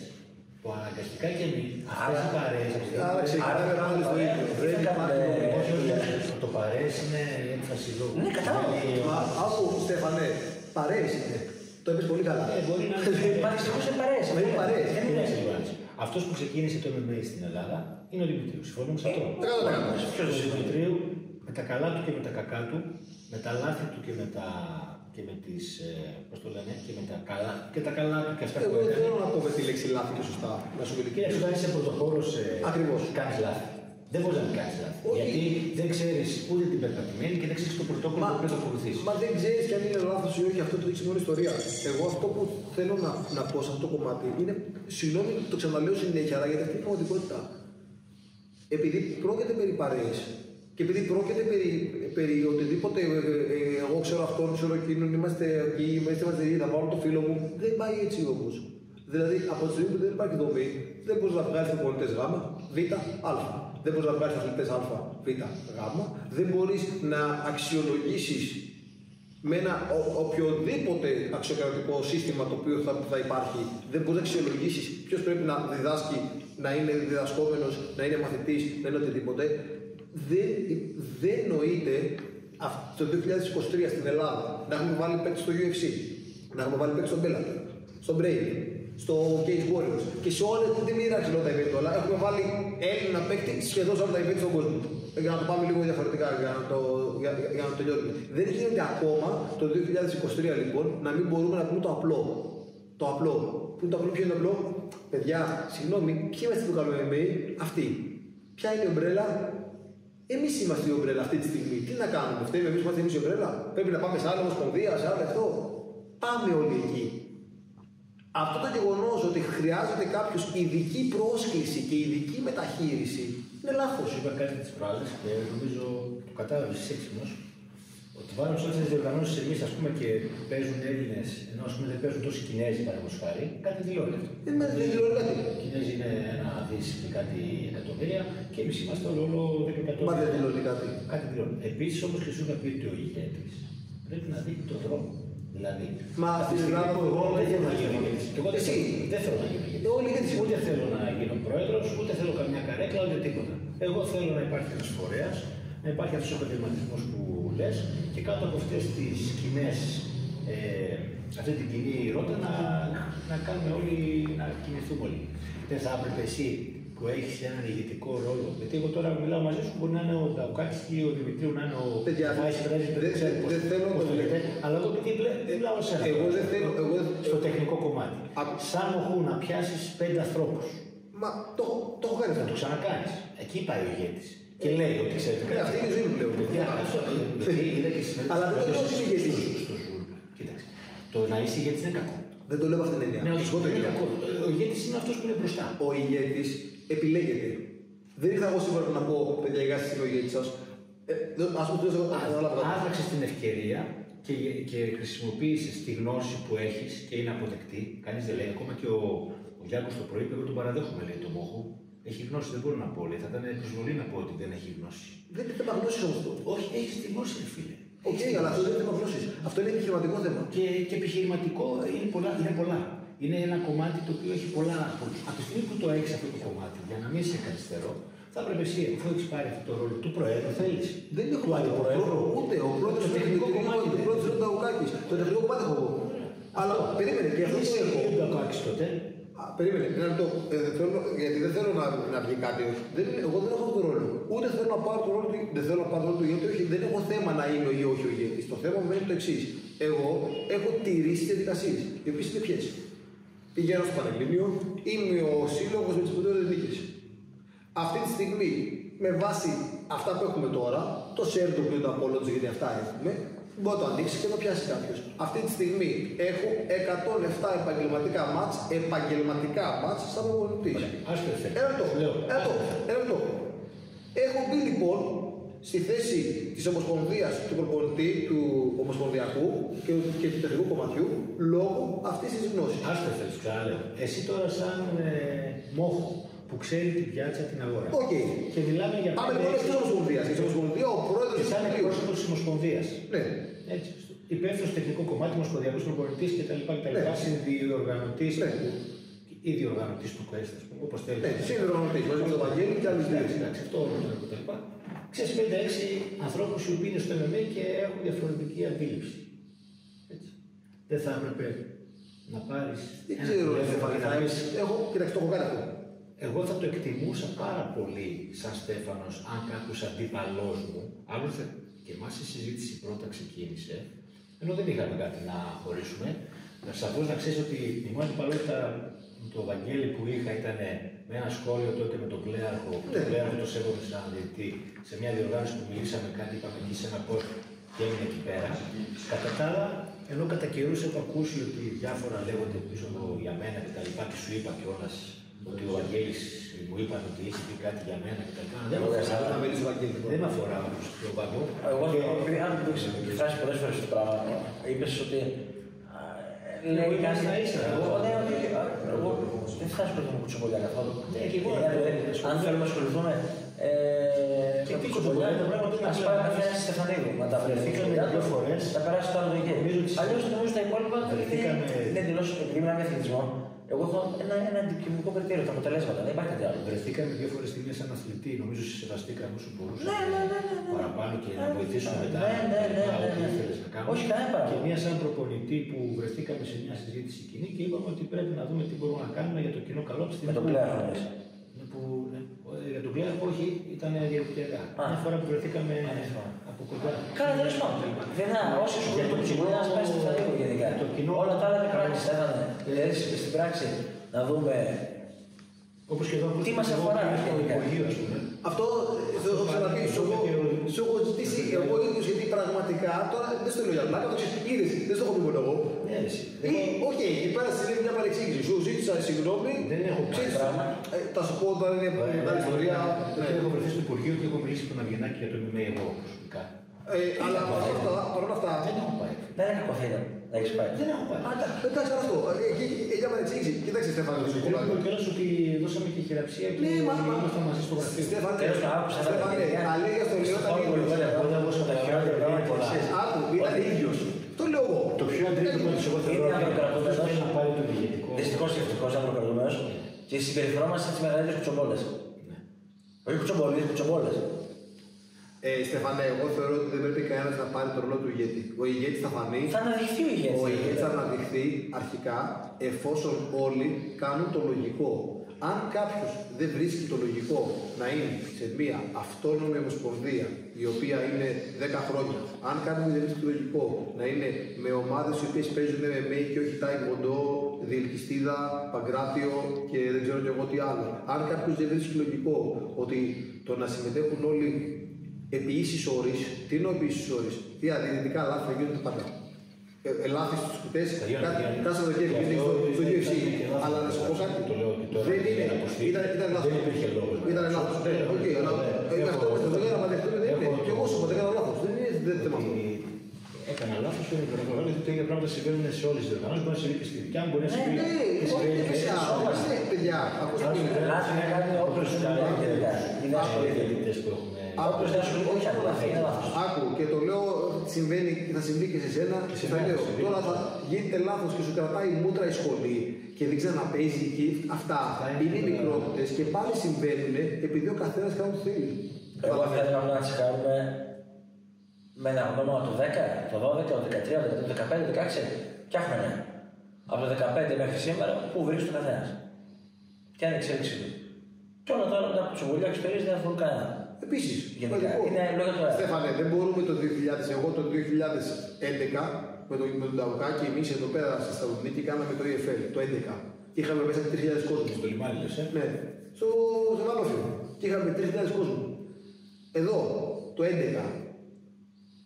Που αναγκαστικά και εμείς αυτές οι παρέες. Άρα ξεκινάμε Άρα, πάλι στο ε, ίδιο. τι Δεν θα υπάρχει κάνουμε, δομή. Όχι, όχι, όχι. Το παρέες είναι η έμφαση λόγου. Ναι, κατάλαβα. Δηλαδή, Μα άκου, Στέφανε, παρέες είναι. Το είπες πολύ καλά. Ε, μπορεί να είναι. Υπάρχει στιγμή σε παρέες. Μα είναι παρέες. Δεν είναι συμβάσεις. Αυτός που ξεκίνησε το MMA στην Ελλάδα είναι ο Δημητρίου. Συμφωνούμε σε αυτό. Εκατό τοις εκατό. Ποιο ο Δημητρίου με τα καλά του και με τα κακά του, με τα λάθη του και με τα. και με τις, ε, πώς το λένε, και με τα καλά, και τα καλά του και αυτά που Εγώ δεν έκανε. θέλω να πω με τη λέξη λάθη και σωστά. Να σου Κύριε, μιλήσω. όταν είσαι πρωτοπόρο, Ακριβώς. κάνεις λάθη. Δεν μπορεί να μην κάνεις λάθη. Όχι. Γιατί δεν ξέρεις ούτε την πεπατημένη και δεν ξέρεις το πρωτόκολλο Μα, που πρέπει να ακολουθήσεις. μα δεν ξέρεις κι αν είναι λάθος ή όχι, αυτό το έχει μόνο ιστορία. Εγώ αυτό που θέλω να, να πω σε αυτό το κομμάτι είναι, συγγνώμη, το ξαναλέω συνέχεια, αλλά γιατί αυτή είναι η πραγματικότητα. Επειδή πρόκειται περί παρέες και επειδή πρόκειται περί, περί οτιδήποτε, ε, ε, ε, εγώ ξέρω αυτόν, ξέρω εκείνον, είμαστε εκεί, είμαστε μαζί, θα πάρω το φίλο μου, δεν πάει έτσι όμως. Δηλαδή, από τη στιγμή που δεν υπάρχει δομή, δεν μπορείς να βγάλεις προπονητέ Γ, Β, Α. Δεν μπορείς να βγάλεις αθλητέ Α, Β, Γ. Δεν μπορείς να αξιολογήσεις με ένα ο- οποιοδήποτε αξιοκρατικό σύστημα το οποίο θα, θα υπάρχει, δεν μπορείς να αξιολογήσεις ποιος πρέπει να διδάσκει, να είναι διδασκόμενος, να είναι μαθητής, να είναι οτιδήποτε. Δεν, δεν νοείται αυ- το 2023 στην Ελλάδα να έχουμε βάλει παίκτη στο UFC, να έχουμε βάλει παίκτη στο Bellator, στο Brave, στο Cage Warriors και σε όλες την μοίρα ξέρω τα event όλα. Έχουμε βάλει Έλληνα παίκτη σχεδόν σε όλα τα event στον κόσμο. Για να το πάμε λίγο διαφορετικά, για να το, για, για- για να το τελειώσουμε. Δεν γίνεται ακόμα το 2023 λοιπόν να μην μπορούμε να πούμε το απλό. Το απλό. Πού είναι το απλό, ποιο είναι το απλό; Παιδιά, συγγνώμη, ποιοι είμαστε που κάνουμε MMA, αυτοί. Ποια είναι η ομπρέλα, Εμείς είμαστε η ομπρέλα αυτή τη στιγμή. Τι να κάνουμε, φταίμε εμείς που είμαστε εμείς η ομπρέλα; Πρέπει να πάμε σε άλλη ομοσπονδία, σε άλλο αυτό. Πάμε όλοι εκεί. Αυτό το γεγονός ότι χρειάζεται κάποιο ειδική πρόσκληση και ειδική μεταχείριση είναι λάθος. Σου είπα κάτι της προάλλη και νομίζω το κατάλαβες έξυπνος. Ότι βάλουμε σε όλες τις διοργανώσεις εμείς ας πούμε και παίζουν Έλληνες, ενώ ας πούμε δεν παίζουν τόσοι Κινέζοι παραδείγματος χάρη, κάτι δηλώνει αυτό. Δεν με δεν δηλώνει κάτι. Οι Κινέζοι είναι ένα δις και κάτι εκατομμύρια και εμείς είμαστε όλο, όλο 10 Μα δεν εκατομμύρια. δηλώνει κάτι. Κάτι δηλώνει. Επίσης όμω και σου είχα πει ότι ο ηγέτη πρέπει να δείχνει τον δρόμο. Δηλαδή, Μα αυτή στην τη στιγμή Ελλάδα που εγώ δεν θέλω να γίνω δεν ηγέτης. Και εγώ δεν Εσύ. θέλω- δεν θέλω να γίνω ηγέτης. Ε, όλοι γιατί Ούτε θέλω να γίνω πρόεδρος, ούτε θέλω καμιά καρέκλα, ούτε τίποτα. Εγώ θέλω να υπάρχει ένας φορέας, να υπάρχει αυτός ο επαγγελματισμός που λες και κάτω από αυτές τις κοινέ, ε, αυτή την κοινή ρότα να, να κάνουμε όλοι, να κινηθούμε όλοι. Δεν θα έπρεπε εσύ που έχει έναν ηγετικό ρόλο. Γιατί εγώ τώρα μιλάω μαζί σου, μπορεί να είναι ο Νταουκάκη ή ο Δημητρίου να είναι ο Παιδιά, Vice President, δεν- ξέρω πώς- δεν θέλω να πώς το το λέτε. λέτε. Αλλά εγώ επειδή βλέ- μιλάω σε Εγώ δεν θέλω. Εγώ δεν... στο τεχνικό κομμάτι. Α- Σαν μοχού να πιάσεις πέντε ανθρώπους. Μα το, το έχω κάνει Θα αυτό. το ξανακάνεις. Εκεί πάει ο ηγέτης. Και λέει ότι ξέρετε. Ναι, αυτή είναι η ζωή μου πλέον. Παιδιά, αυτό γιατί είδα και σήμερα. Αλλά δεν το λέω ότι είμαι ηγέτης. Στο Zoom. Κοίταξε. Το να είσαι ηγέτης είναι κακό. Δεν το λέω με αυτήν την έννοια. Ναι, Θα όχι, σου πω το δεν είναι ίδιο. κακό. Ο ηγέτης είναι αυτός που είναι μπροστά. Ο ηγέτης επιλέγεται. Δεν ήρθα εγώ σήμερα να πω, παιδιά, γεια σας, είμαι ο ηγέτη σας. Ε, Α πούμε, το εγώ καταλάβω. Άδραξε την ευκαιρία και, και χρησιμοποίησες τη γνώση που έχεις και είναι αποδεκτή. Κανείς δεν λέει, ακόμα και ο, ο Γιάννης το πρωί, εγώ τον παραδέχομαι, λέει το Μόχο. Έχει γνώση, δεν μπορώ να πω. Λέει. Θα ήταν προσβολή να πω ότι δεν έχει γνώση. Δεν είναι θέμα γνώσης όμως αυτό. Όχι, έχεις τη γνώση, ρε φίλε. Οκ, αλλά αυτό δεν είναι θέμα γνώσης. Αυτό είναι επιχειρηματικό θέμα. Και, και επιχειρηματικό είναι πολλά, είναι πολλά. Είναι ένα κομμάτι το οποίο έχει πολλά. Από τη στιγμή που το έχεις αυτό το κομμάτι, για να μην σε καθυστερώ, θα πρέπει εσύ, αφού έχεις πάρει αυτό το ρόλο του Προέδρου, θέλεις. Δεν έχω του πάρει Αντιπροέδρου. Ούτε ο πρώτο Το τεχνικό κομμάτι. Ο πρώτο είναι ο Νταουκάκη. Το τεχνικό κομμάτι έχω εγώ. Αλλά περίμενε και αυτό το Είσαι έχω. ο Ντακάκης τότε. Α, Περίμενε, ένα λεπτό. Ε, δεν θέλω, γιατί δεν θέλω να, να βγει κάτι. όχι. Δεν, είναι- εγώ δεν έχω αυτό το ρόλο. Ούτε θέλω να πάρω το ρόλο του. Δεν θέλω να πάρω το ρόλο του ηγέτη. Όχι, δεν έχω θέμα να είμαι ή όχι ο ηγέτης. Το θέμα μου είναι το εξής. Εγώ έχω τηρήσει τις διαδικασίες. Οι οποίες είναι ποιες. Πηγαίνω στο Πανελλήνιο, είμαι ο σύλλογος με τις προτεραιότητες νίκης. Αυτή τη στιγμή, με βάση αυτά που έχουμε τώρα, το share το οποίο το απόλυτο γιατί αυτά έχουμε, μπορεί να το ανοίξει και να το πιάσει κάποιος. Αυτή τη στιγμή έχω 107 επαγγελματικά μάτς, επαγγελματικά μάτς σαν προπονητής. Ας το εφέ. Ένα λεπτό. Λέω. Ένα λεπτό. Ένα λεπτό. Έχω μπει λοιπόν στη θέση της Ομοσπονδίας του προπονητή του Ομοσπονδιακού και, και του τεχνικού κομματιού λόγω αυτής της γνώσης. Άστο θέλεις, ξαναλέω. Εσύ τώρα σαν ε, Μόχο που ξέρει την πιάτσα την αγορά. Οκ. Και μιλάμε για Πάμε πέντε, λοιπόν έξι- στην Ομοσπονδία. Στην Ομοσπονδία ο πρόεδρος και του σαν Συμβουλίου. εκπρόσωπος της Ομοσπονδίας. Ναι. Έτσι. Υπεύθυνος τεχνικό κομμάτι, Ομοσπονδιακός Προπονητής κτλ. κτλ. Ναι. Συνδιοργανωτής Ναι. ή διοργανωτής του ΚΟΕΣΤ, όπως θέλεις. Ναι, σύνδρομο μαζί με τον Βαγγέλη και άλλους δύο. Εντάξει, εντάξει, αυτό όλο το κτλ. Ξέρεις 5-6 ανθρώπους οι οποίοι είναι στο MMA και έχουν διαφορετική αντίληψη. Έτσι. Δεν θα έπρεπε να πάρεις. Δεν ξέρω τι θα πάρει. Εγώ, κοιτάξτε, το έχω κάνει αυτό. Εγώ θα το εκτιμούσα πάρα πολύ σαν Στέφανος αν κάποιος αντίπαλός μου, άλλωστε και εμάς η συζήτηση πρώτα ξεκίνησε, ενώ δεν είχαμε κάτι να χωρίσουμε, να σαφώς να ξέρεις ότι η μόνη αντιπαλότητα με το Βαγγέλη που είχα ήταν με ένα σχόλιο τότε με τον Κλέαρχο, που Ναι. τον Κλέαρχο το σέβομαι σαν διαιτητή, σε μια διοργάνωση που μιλήσαμε κάτι, είπαμε εκεί σε ένα post και έμεινε εκεί πέρα. Κατά τα άλλα, ενώ κατά καιρούς έχω ακούσει ότι διάφορα λέγονται πίσω εδώ για μένα και τα λοιπά και σου είπα κιόλας ότι ο Βαγγέλης μου είπαν ότι έχει πει κάτι για μένα και τα λοιπά. Δεν με Εγώ αφορά, θα μιλήσω Βαγγέλης. δεν με αφορά όμως το Βαγγό. Εγώ, Και- επειδή αν το έχεις εκφράσει πολλές φορές το πράγμα, είπες ότι α, λέει Εγώ κάτι. ίσα ίσα. Εγώ, ναι, όχι, α, εγώ δεν θα ασχοληθώ με κουτσομπολιά καθόλου. Ναι, και εγώ, Ε, ναι, ε, ναι, Αν θέλουμε να ασχοληθούμε ε, Και με τι κουτσομπολιά, κουτσομπολιά, το πράγμα είναι ας να πάει ο λέμε. καθένας στη Στεφανίδου να τα βρει. Βρεθήκαμε δύο φορές. Θα περάσει το άλλο εκεί. Νομίζω ότι- Αλλιώς νομίζω τα υπόλοιπα δεν Βρεθήκαμε- είναι εντελώς, επειδή μιλάμε για αθλητισμό, εγώ έχω ένα, ένα αντικειμενικό κριτήριο, τα αποτελέσματα, δεν υπάρχει κάτι άλλο. Βρεθήκαμε δύο φορές στιγμή σαν αθλητή. Νομίζω σε σεβαστήκαμε όσο μπορούσαμε. Ναι, ναι, ναι, ναι, ναι. Παραπάνω και να Ναι, βοηθήσουμε ναι, μετά. ναι, ναι, ναι, να ναι, ό,τι ναι. ήθελες να κάνουμε. Όχι, κανένα παράπονο. Και μία σαν προπονητή που βρεθήκαμε σε μια συζήτηση κοινή και είπαμε ότι πρέπει να δούμε τι μπορούμε να κάνουμε για το κοινό καλό της Με τον Κλέαρχο, λες. Που, ναι, ε, για τον Κλέαρχο, όχι, ήταν διαδικτυακά. Α. Μια φορά που βρεθήκαμε Α, από κοντά. Καλά, τέλος πάντων. Δεν είναι όσοι σου Για το το κοινό να κοινό- σπάσει το λίγο γενικά. το κοινό- Όλα τα άλλα είναι πράξη. Θα ήταν δηλαδή στην πράξη να δούμε. Όπως και εδώ που Τι μας αφορά, στο γενικά. Υπουργείο, ας πούμε. Αυτό ε, το έχω ξαναπεί. Σου έχω- σου έχω ζητήσει εγώ ίδιος γιατί πραγματικά τώρα δεν στο λέω για πλάκα. Το ξέρει, είδες, δεν στο έχω πει μόνο εγώ. Ναι, εσύ. Ή, όχι, εκεί πέρα συνέβη μια παρεξήγηση. Σου ζήτησα συγγνώμη. Δεν έχω Ξέρεις, πράγμα. ε, Θα σου πω όταν είναι μεγάλη ιστορία. Ναι. Ναι. Έχω βρεθεί στο Υπουργείο και έχω μιλήσει με τον Αυγενάκη για το MMA εγώ προσωπικά. Ε, Αλλά παρόλα αυτά, παρόλα αυτά, Δεν έχω πάει. Δεν είναι κακό θα ήταν να έχει πάει. Δεν έχω πάει. Α, τα- Εντάξει, αυτό. Εκεί για παρεξήγηση. Κοίταξε, Στέφανε, το Και σοκολάτα. λέμε κιόλας ότι δώσαμε και χειραψία και Ναι, μα μα. ήμασταν μαζί στο γραφείο. Στέφανε, Τέλος πάντων, άκουσα, Στέφανε, παιδιά. αλήθεια στο λέω, ήταν Πάρα πολύ ίδιος. ωραία. Εγώ δεν δώσω τα χειρότερα πράγματα πολλά. Άκου, ήταν ίδιος. Το λέω εγώ. Το πιο αντρίκο της εγώ θεωρώ Είναι ότι ανδροκρατούμενος. αυτός θέλει να πάρει τον ηγετικό. Δυστυχώς και ευτυχώ ανδροκρατούμενο και συμπεριφερόμαστε σαν τις μεγαλύτερε κουτσομπόλε. Όχι κουτσομπόλες, κουτσομπόλες. Ε, Στεφανέ, εγώ θεωρώ ότι δεν πρέπει κανένας να πάρει το ρόλο του ηγέτη. Ο ηγέτης θα φανεί. Θα αναδειχθεί ο ηγέτης. Ο ηγέτης θα αναδειχθεί αρχικά εφόσον όλοι κάνουν το λογικό. Αν κάποιος δεν βρίσκει το λογικό να είναι σε μια αυτόνομη ομοσπονδία η οποία είναι 10 χρόνια, αν κάποιος δεν βρίσκει το λογικό να είναι με ομάδες οι οποίες παίζουν MMA και όχι taekwondo, διελκυστίδα, παγκράτιο και δεν ξέρω και εγώ τι άλλο. Αν κάποιος δεν βρίσκει λογικό ότι το να συμμετέχουν όλοι επί ίσης όρης, τι εννοώ επί ίσης όρης, τι αδυνητικά λάθη θα γίνονται πάντα. Ελάθη στου κουτέ, Γιάννη, Γιάννη. κάσα το χέρι Και πήγαινε αυτό στο στο ήταν- UFC. ήταν και λάθος Αλλά να σου πω που κάτι. το λέω και τώρα Δεν για είναι. να ακουστεί. Ήταν, ήταν λάθος. Δεν υπήρχε λόγος να Ήταν το λάθος. ακουστεί. Ναι, οκ, αλλά Έχω- ε, αυτό έχω- το έκανα παραδεχτούμε δεν είναι. έχω- Και εγώ σου είπα, δεν έκανα λάθος. Δεν είναι δεν είναι θέμα αυτό. Ότι Έκανα λάθο και δεν καταλαβαίνω ότι τέτοια πράγματα συμβαίνουν σε όλε τι διοργανώσει. Μπορεί να συμβεί και στη δικιά μου, μπορεί να συμβεί Ναι, και σε όχι και σε παιδιά, άλλες. όχι παιδιά. Ακούστε. Λάθη είναι κάτι όπως είναι τελικά. Είναι Οι ασχολείται. διαιτητές που έχουμε. Όπως δεν ασχολείται, όχι απλά είναι λάθος. Άκου και το λέω συμβαίνει, θα συμβεί και σε σένα Και και σε θα μένα λέω. θα συμβεί. Τώρα θα γίνεται λάθος και σου κρατάει μούτρα η σχολή και δεν ξαναπέζει και αυτά είναι μικρότητες και πάλι συμβαίνουν επειδή ο καθένας κάνει ό,τι θέλει. Εγώ θα ήθελα να τσεκάρουμε με ένα γνώμα το 10, το 12, το 13, το 15, το 16 και χρόνια. Από το 15 μέχρι σήμερα, πού βρίσκεται ο καθένας. Ποια είναι η εξέλιξή του. Και όλα τώρα τα συμβουλία εξωτερική δεν αφορούν κανένα. Επίσης, Γενικά, είναι λόγια του αέρα. Στέφανε, δεν μπορούμε το 2000, εγώ το 2011 με τον, με τον Ταουκάκη, εμείς εδώ πέρα στη Θεσσαλονίκη κάναμε το EFL το 11 και είχαμε μέσα 3.000 κόσμους. Στο λιμάνι, λες, ε; Ναι, στο Ζεβάνοφιο. Και είχαμε 3.000 κόσμο. Εδώ, το 11.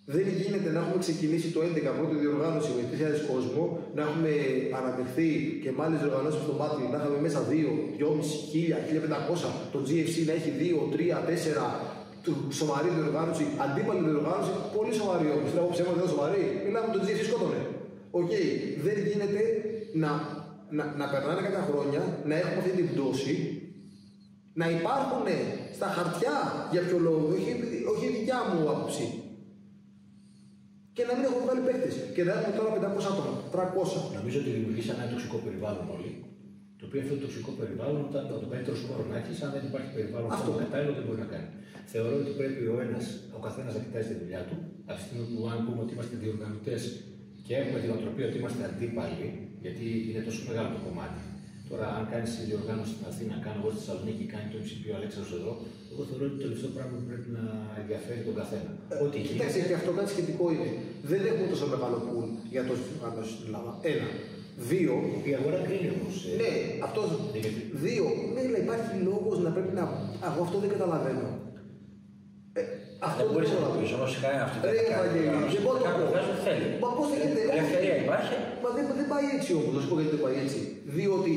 Δεν γίνεται να έχουμε ξεκινήσει το 11 πρώτη διοργάνωση με 3.000 κόσμο, να έχουμε αναδειχθεί και με άλλες διοργανώσεις στο Μάτλι, να είχαμε μέσα 2, 2.500, 1.500, το GFC να έχει 2, 3, 4, του σοβαρή διοργάνωση, αντίπαλη διοργάνωση, πολύ σοβαρή όμως. Λέω ψέματα δεν είναι σοβαρή. Μιλάμε το GFC σκότωνε. Οκ, δεν γίνεται να, να, να περνάνε κάποια χρόνια, να έχουμε αυτή την πτώση, να υπάρχουν στα χαρτιά για ποιο λόγο, όχι, όχι η δικιά μου άποψη. Και να μην έχουμε βγάλει παίκτες. Και να έχουμε τώρα 500 άτομα, 300. Νομίζω ότι δημιουργήσαμε ένα τοξικό περιβάλλον όλοι. Το οποίο αυτό το τοξικό περιβάλλον, όταν το καλύτερο σπόρο να έχει, αν δεν υπάρχει περιβάλλον Αυτό. αυτό κατάλληλο, δεν μπορεί να κάνει. Θεωρώ ότι πρέπει ο ένας, ο καθένας να κοιτάζει τη δουλειά του. Από τη στιγμή που αν πούμε ότι είμαστε διοργανωτές και έχουμε την οτροπία ότι είμαστε αντίπαλοι, γιατί είναι τόσο μεγάλο το κομμάτι. Τώρα, αν κάνεις διοργάνωση στην Αθήνα, κάνω εγώ στη Θεσσαλονίκη, κάνει το MCP ο Αλέξανδρος εδώ, εγώ θεωρώ ότι το τελευταίο πράγμα που πρέπει να ενδιαφέρει τον καθένα. Ό,τι Κοιτάξτε, γίνεται. και αυτό κάτι σχετικό είναι. Δεν έχουμε τόσο μεγάλο πουλ για τόσε διοργανώσει στην Ελλάδα. Ένα. Δύο. Η αγορά κρίνει όμως. Ναι, αυτό. Δύο. Ναι, αλλά υπάρχει λόγος να πρέπει να. Εγώ αυτό δεν καταλαβαίνω. Ε, αυτό Δεν μπορείς να το καταλαβαίνω. πεις όμως κανένα αυτό. Ρε, Ευαγγέλη, δεν μπορώ να Κάποιος πω. βγάζει ό,τι θέλει. Μα πώς δεν γίνεται. Ελευθερία υπάρχει. Μα δεν, δεν πάει έτσι όμω. Να σου πω γιατί δεν πάει έτσι. Διότι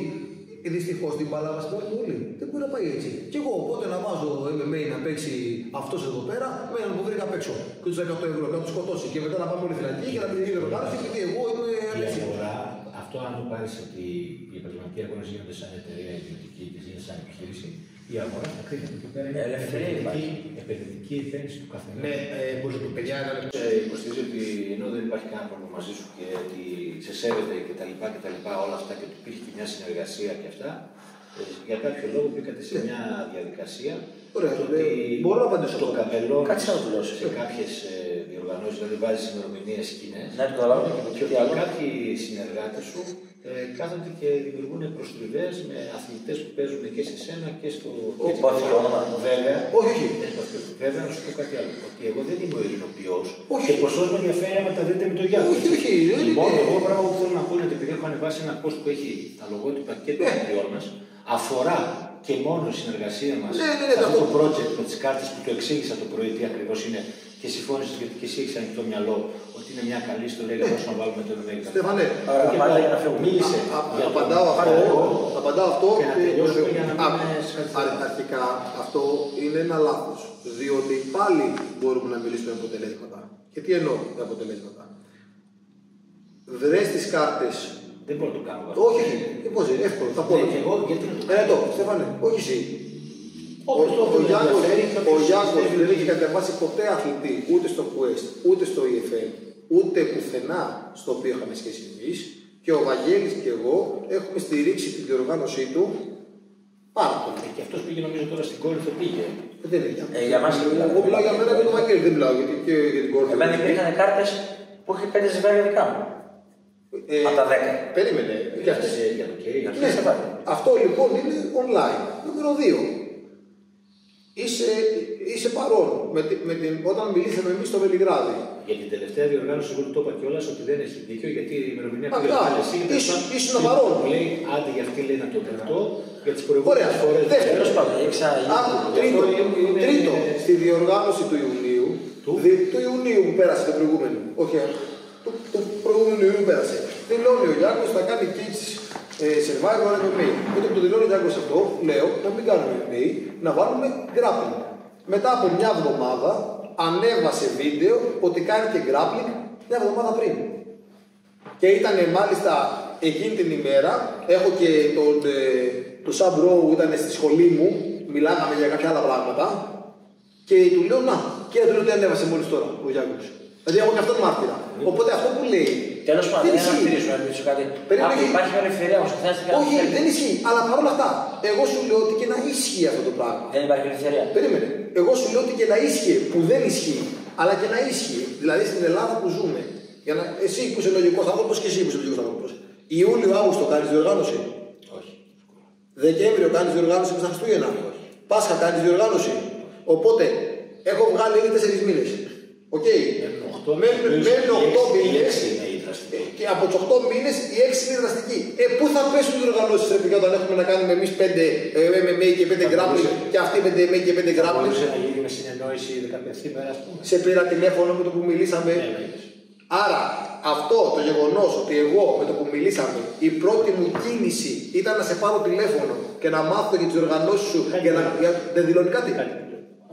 δυστυχώς την μπάλα μας την όλοι. Δεν μπορεί να πάει έτσι. Και εγώ οπότε να βάζω MMA να παίξει αυτός εδώ πέρα, με έναν που βρήκα απ' έξω. Και τους 100 ευρώ και να τους σκοτώσει. Και μετά να πάμε όλη φυλακή και να μην γίνει οργάνωση επειδή εγώ είμαι Η ανεξήγητο. αγορά, αυτό αν το πάρεις ότι οι επαγγελματικοί αγώνες γίνονται σαν εταιρεία ιδιωτική και γίνεται σαν επιχείρηση, η αγορά θα κρίνει. Εκεί πέρα είναι Ελευθερία επενδυτική, επενδυτική επένδυση του καθενός. Ναι, ε, μπορείς να το παιδιά ένα λεπτό. Ε, υποστηρίζει ότι ενώ δεν υπάρχει κανένα πρόβλημα μαζί σου και ότι σε σέβεται και τα λοιπά και τα λοιπά όλα αυτά και ότι υπήρχε και μια συνεργασία και αυτά, ε, για κάποιο λόγο μπήκατε σε μια διαδικασία Ωραία, το ε, μπορώ να απαντήσω το τώρα. καπελό Κάτσε να το δώσεις. σε κάποιες διοργανώσεις, δηλαδή βάζεις ημερομηνίες κοινέ. Να το καταλάβω Και και ότι τι άλλο. κάποιοι συνεργάτες σου ε, κάθονται και δημιουργούν προστριβές με αθλητές που παίζουν και σε σένα και στο. Όχι, υπάρχει το όνομα. Βέβαια, Όχι, όχι. Βέβαια, να σου πω κάτι άλλο. Ότι εγώ δεν είμαι ο Ελληνοποιός. Όχι. Και ποσό με ενδιαφέρει άμα τα δείτε με το Γιάννη. Όχι, όχι, δεν είναι. Μόνο εγώ πράγμα που θέλω να πω είναι ότι επειδή έχω ανεβάσει ένα post που έχει τα λογότυπα και των Ναι. παιδιών μας, αφορά και μόνο η συνεργασία μας Ναι, ναι, ναι, σε αυτό αυτό. το project με τις κάρτες που το εξήγησα το πρωί τι ακριβώς είναι και συμφώνησε γιατί και εσύ έχεις ανοιχτό μυαλό ότι είναι μια καλή ιστορία για να βάλουμε το Ηνωμένο. Στέφανε, Άρα, Και πάντα για να φύγουμε. Μίλησε. Α- α- για το Απαντάω αυτό, παρελθόν. απαντάω αυτό Και να τελειώσουμε για να μην Α, είναι σκατζέ. α- αρχικά αυτό είναι ένα λάθος, διότι πάλι μπορούμε να μιλήσουμε με αποτελέσματα. Και τι εννοώ με αποτελέσματα; Βρες τις κάρτες Δεν μπορώ να το κάνω αυτό. όχι, όχι, ε, πώς είναι, εύκολο, τα πω. Ναι, και εγώ γιατί να το Ε, το, Στέφανε, όχι εσύ. Ο, Όπως το ο, έχουν Γιάννος, ενδιαφέρει, ο κάποιος Γιάννος πιστεύει δεν ότι- έχει κατεβάσει ποτέ αθλητή ούτε στο Quest, ούτε στο EFL, ούτε πουθενά στο οποίο είχαμε σχέση εμείς. Και ο Βαγγέλης και εγώ έχουμε στηρίξει την διοργάνωσή του πάρα πολύ. Και αυτό πήγε νομίζω τώρα στην Κόρινθο πήγε. Δεν είναι για Ε, για μας δεν μιλάω. Εγώ μιλάω για μένα και τον Βαγγέλη, δεν μιλάω γιατί και για την κόρη. Εμένα υπήρχαν κάρτε που είχε πέντε ζευγάρια δικά μου. Ε, Από τα δέκα. Περίμενε. Και αυτές ε, για το κέι. Ναι, αυτό λοιπόν είναι online. Νούμερο 2. Είσαι, είσαι παρόν με, τη- με την, όταν μιλήσαμε εμείς στο Βελιγράδι. Για την τελευταία διοργάνωση, εγώ του το είπα κιόλας ότι δεν έχει δίκιο γιατί η ημερομηνία που Μακριά. έλεγε εσύ ήταν Ήσουν- σαν- ήσουν παρόν. Μου λέει, άντε για αυτή λέει να το δεχτώ για τις προηγούμενες Ωραία. φορές. Δεύτερο. Τέλος πάντων, έχει ξαναγίνει. Άκου, αυτό τρίτο, είναι- τρίτο, στη διοργάνωση του Ιουνίου, Του; δι- του Ιουνίου που πέρασε το προηγούμενο, όχι, του, του προηγούμενου Ιουνίου πέρασε. Δηλώνει ο Γιάννης θα κάνει κίνησης ε, survival MMA. Τότε που το δηλώνει ο Γιάννης αυτό, λέω να μην κάνουμε MMA, να βάλουμε grappling. Μετά από μια εβδομάδα ανέβασε βίντεο ότι κάνει και grappling μια εβδομάδα πριν. Και ήταν μάλιστα εκείνη την ημέρα, έχω και τον, ε, το Σαμπ που ήταν στη σχολή μου, μιλάγαμε για κάποια άλλα πράγματα και του λέω να, και του λέω ότι ανέβασε μόλις τώρα ο Γιάννης. Δηλαδή έχω και αυτόν μάρτυρα. Οπότε αυτό που λέει. Τέλος πάντων, δεν δεν θα ισχύει. στηρίσω να ρωτήσω κάτι. Περίμενε. Άκου, υπάρχει μια ελευθερία όμω. Όχι, δεν ισχύει. Αλλά παρόλα αυτά, εγώ σου λέω ότι και να ισχύει αυτό το πράγμα. Δεν υπάρχει ελευθερία. Περίμενε. Εγώ σου λέω ότι και να ίσχυε που δεν ισχύει, αλλά και να ίσχυε. Δηλαδή στην Ελλάδα που ζούμε. Για να... Εσύ που είσαι λογικός άνθρωπος και εσύ που είσαι λογικός άνθρωπος. Ιούλιο-Αύγουστο κάνεις διοργάνωση. Όχι. Δεκέμβριο κάνεις διοργάνωση με τα Χριστούγεννα. Πάσχα κάνεις διοργάνωση. Οπότε έχω βγάλει ήδη 4 μήνες. Οκ. Μένουν 8 μήνες. είναι η δραστική. Και από τους 8 μήνες οι 6 είναι δραστικοί. Ε, πού θα πέσουν οι διοργανώσει ρε παιδιά όταν έχουμε να κάνουμε εμείς 5 ε, MMA και 5 grappling και αυτοί 5 MMA και 5 Θα grappling; μπορούσε να γίνει με συνεννόηση 15 ημέρα, ας πούμε. Σε πήρα τηλέφωνο με το που μιλήσαμε. Ναι, ναι, είδες. Άρα αυτό το γεγονός ότι εγώ με το που μιλήσαμε η πρώτη μου κίνηση ήταν να σε πάρω τηλέφωνο και να μάθω για τις οργανώσεις σου Κάτι για να. άλλο. Για... Δεν δηλώνει κάτι;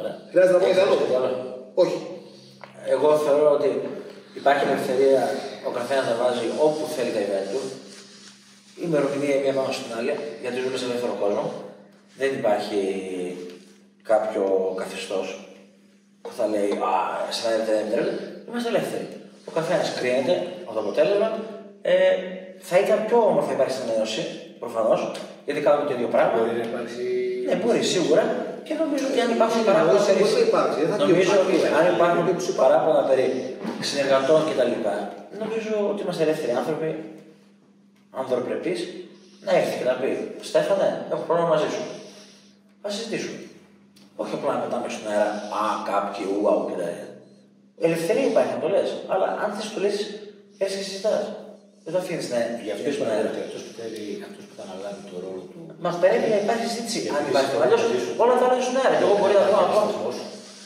Ωραία. Χρειάζεται να πω Έχεις κάτι άλλο; κάτι άλλο. Όχι. Εγώ θεωρώ ότι υπάρχει ελευθερία ο καθένας να βάζει όπου θέλει τα event του. Η ημερομηνία είναι μία πάνω στην άλλη, γιατί ζούμε σε ελεύθερο κόσμο. Δεν υπάρχει κάποιο καθεστώς που θα λέει Α, σε ένα δεν επιτρέπεται. Είμαστε ελεύθεροι. Ο καθένας κρίνεται από το αποτέλεσμα. Ε, θα ήταν πιο όμορφο να υπάρχει συνένωση, προφανώς, γιατί κάνουμε το ίδιο πράγμα. Μπορεί να υπάρξει. Ναι, μπορεί σίγουρα και νομίζω ότι αν υπάρχουν Όχι, παράπονα όχι, περί. μπορεί να υπάρξει, δεν θα Νομίζω υπάρχει. ότι αν υπάρχουν Δεν σου παράπονα περί συνεργατών κτλ. Νομίζω ότι είμαστε ελεύθεροι άνθρωποι, ανθρωπρεπεί, να έρθει και να πει: Στέφανε, έχω πρόβλημα μαζί σου. Α συζητήσουμε. Όχι απλά να πετάμε στον αέρα, Α, κάποιοι, ουα, ου κτλ. Ελευθερία υπάρχει να το λες, αλλά αν θες το λύσει, έρχεσαι και συζητάς. Δεν το αφήνεις να Γι' αυτό είναι στον αέρα. αυτός που θέλει, αυτός που θα αναλάβει το ρόλο του. Μας πρέπει να υπάρχει συζήτηση. Γιατί Αν υπάρχει συμφωνώ αλλιώς μαζί σου. όλα θα είναι στον αέρα. Και εγώ μπορεί να δω Υπάρχει ακόμα. ένας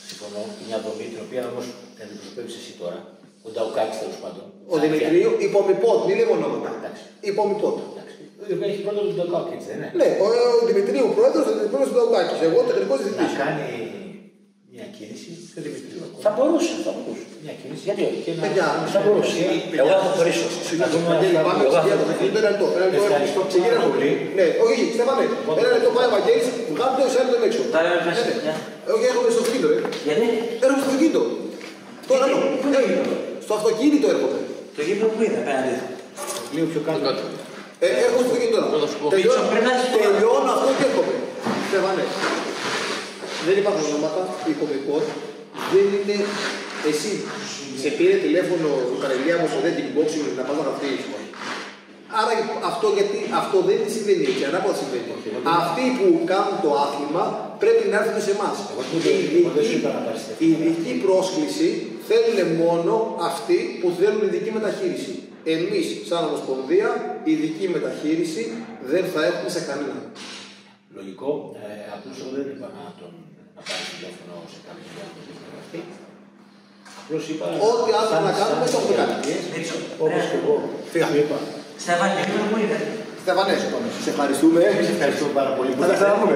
Συμφωνώ. Μια δομή την οποία όμως αντιπροσωπεύεις εσύ τώρα. Ο Νταουκάκης τέλος πάντων. Ο Δημητρίου υπομοιπότ, μην λέμε ονόματα. Εντάξει. Υπομοιπότ. Εντάξει. Έχει πρώτο τον Νταουκάκη, έτσι δεν είναι. Ναι, ο, ο Δημητρίου πρόεδρος, ο Δημητρίου του Δαουκάκη. Εγώ τεχνικό Να διευθυντή. κάνει μια κίνηση στο Δημητρίου. ακόμα. Θα μπορούσε, θα μπορούσε. Μια κίνηση. Γιατί όχι; Και να- Παιδιά, Θα μπορούσε. Εγώ θα το χωρίσω. Να δούμε Βαγγέλη, αυτά πάμε που- εγώ ξεκινάμε. θα- Ένα λεπτό, ένα λεπτό. Ευχαριστώ Ξεκινάμε. πάρα πολύ. Ναι, όχι, Στέφανε, ένα λεπτό πάει ο Βαγγέλης, βγάλει το εσένα τον έξω. Τα έβγαζε, Ναι, ναι. ναι. Όχι, έρχομαι στο αυτοκίνητο, ρε. Γιατί; Έρχομαι στο αυτοκίνητο. Τώρα Γιατί, ναι, πού ναι, είναι; στο αυτοκίνητο έρχομαι. το γήπεδο που είναι απέναντι; Λίγο πιο κάτω. Ε, έρχομαι στο αυτοκίνητο τώρα. Πρώτα σου πω, Τελειώνω- πίτσα, πρέπει να έχεις- Τελειώνω αυτό και έρχομαι. Στέφανε, δεν υπάρχουν ονόματα, οικομικών, δεν είναι εσύ. Σε πήρε τηλέφωνο ο Καρελία μου στο δεν kickboxing να πας να γραφτείς. Άρα αυτό, γιατί, αυτό δεν συμβαίνει έτσι, ανάποδα συμβαίνει. Αυτοί που κάνουν το άθλημα πρέπει να έρθουν σε εμάς. Εγώ δεν σου- εγώ δεν σου είπα να πάρεις Η ειδική πρόσκληση θέλουν μόνο αυτοί που θέλουν ειδική μεταχείριση. Εμείς, σαν Ομοσπονδία, ειδική μεταχείριση δεν θα έχουμε σε κανέναν. Λογικό. Ε, Απλώς εγώ δεν είπα να τον να πάρει τηλέφωνο σε κάποιον που δεν έχει γραφτεί. Απλώς είπα. Ό,τι άλλο σαν- να κάνουμε, σαν το έχουμε κάνει. συνεργασίες, Όπως και εγώ. Φύγα. σου είπα. Στεφάνι, το γήπεδο που είναι. Στεφανέ, σε ευχαριστούμε. Ευχαριστώ πάρα πολύ που Θα τα ξαναπούμε.